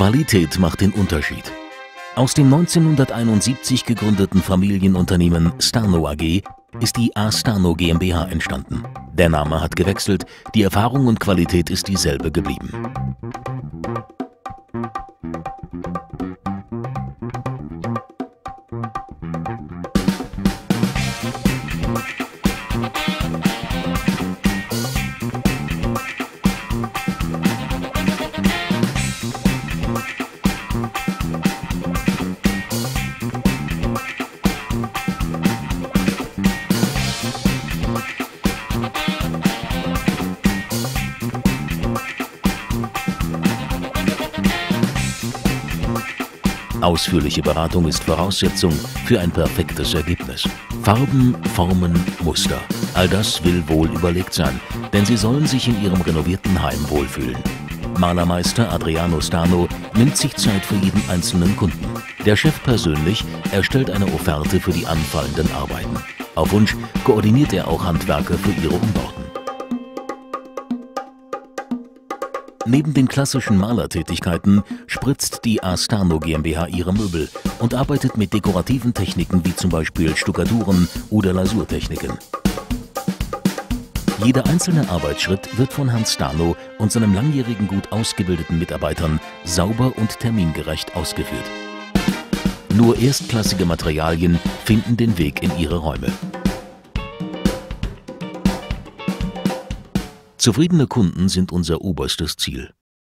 Qualität macht den Unterschied. Aus dem 1971 gegründeten Familienunternehmen Stano AG ist die A Stano GmbH entstanden. Der Name hat gewechselt, die Erfahrung und Qualität ist dieselbe geblieben. Ausführliche Beratung ist Voraussetzung für ein perfektes Ergebnis. Farben, Formen, Muster. All das will wohl überlegt sein, denn Sie sollen sich in Ihrem renovierten Heim wohlfühlen. Malermeister Adriano Stano nimmt sich Zeit für jeden einzelnen Kunden. Der Chef persönlich erstellt eine Offerte für die anfallenden Arbeiten. Auf Wunsch koordiniert er auch Handwerker für ihre Umbauten. Neben den klassischen Malertätigkeiten spritzt die Astano GmbH ihre Möbel und arbeitet mit dekorativen Techniken wie zum Beispiel Stuckaturen oder Lasurtechniken. Jeder einzelne Arbeitsschritt wird von Herrn Stano und seinem langjährigen gut ausgebildeten Mitarbeitern sauber und termingerecht ausgeführt. Nur erstklassige Materialien finden den Weg in ihre Räume. Zufriedene Kunden sind unser oberstes Ziel.